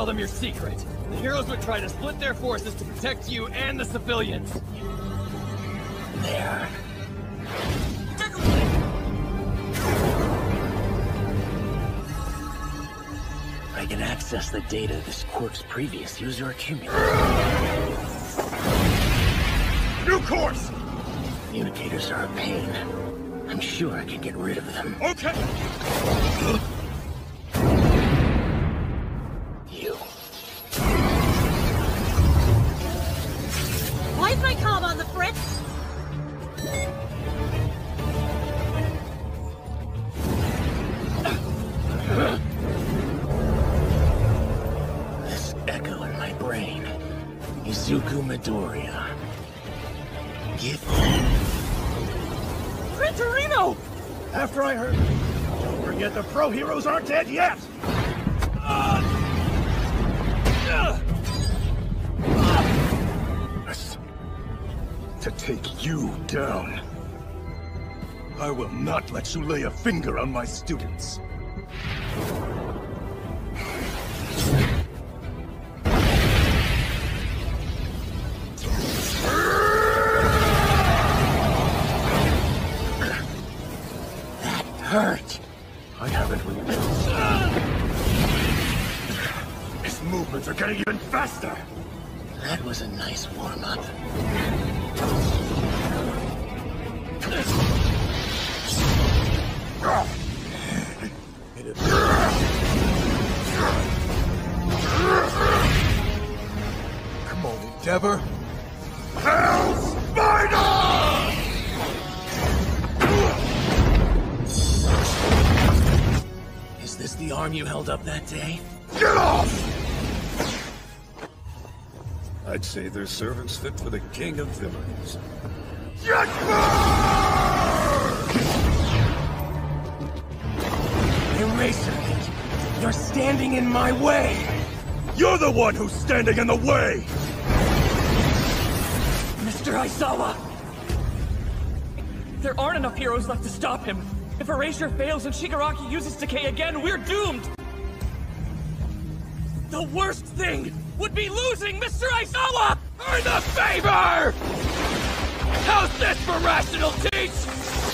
tell them your secret. The heroes would try to split their forces to protect you and the civilians. There. I can access the data this quirk's previous user accumulated. New course! Communicators are a pain. I'm sure I can get rid of them. Okay! Izuku Midoriya. Give Gran Torino! After I heard... Don't forget the pro heroes aren't dead yet! Uh, yes. To take you down. I will not let you lay a finger on my students. Movements are getting even faster! That was a nice warm-up. Come on, Endeavor! Hell Spider! Is this the arm you held up that day? Get off! I'd say they're servants fit for the king of villains. Eraserhead, you're standing in my way! You're the one who's standing in the way! Mr. Aizawa! There aren't enough heroes left to stop him. If Erasure fails and Shigaraki uses Decay again, we're doomed! The worst thing would be losing Mr. Aizawa! Earn the favor! How's this for rational teach?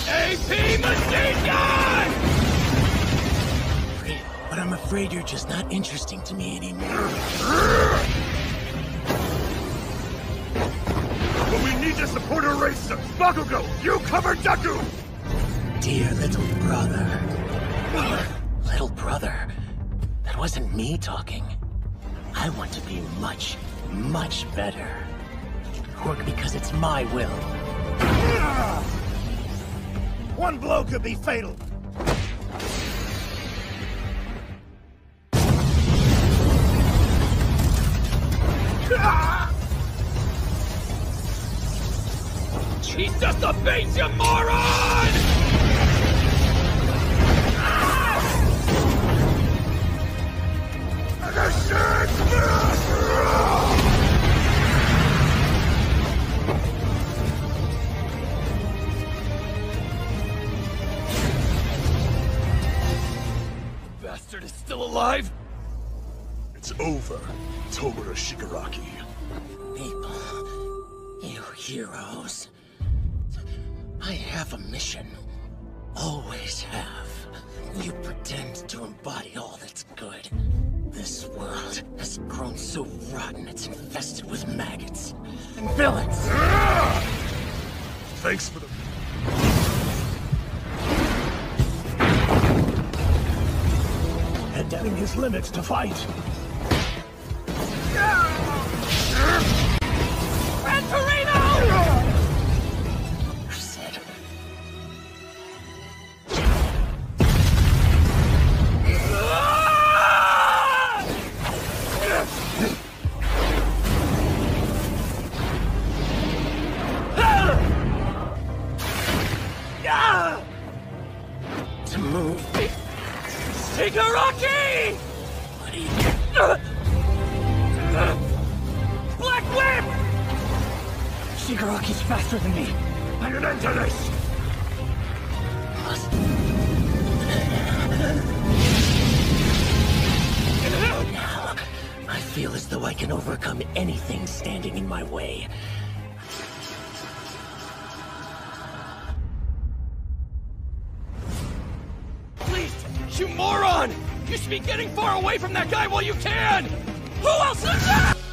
AP Machine Gun! But I'm afraid you're just not interesting to me anymore. But we need to support Eraser! Bakugo, you cover Deku! Dear little brother. Little brother. That wasn't me talking. I want to be much, much better. Work because it's my will. One blow could be fatal. He's just a bait, you moron! Still alive? It's over, Tomura Shigaraki. People, you heroes. I have a mission. Always have. You pretend to embody all that's good. This world has grown so rotten it's infested with maggots and villains. Thanks for the... Heading his limits to fight. Gran Torino! Said ah! to move. Shigaraki! Black Whip! Shigaraki's faster than me. I can enter this! Now, I feel as though I can overcome anything standing in my way. You should be getting far away from that guy while you can! Who else is there?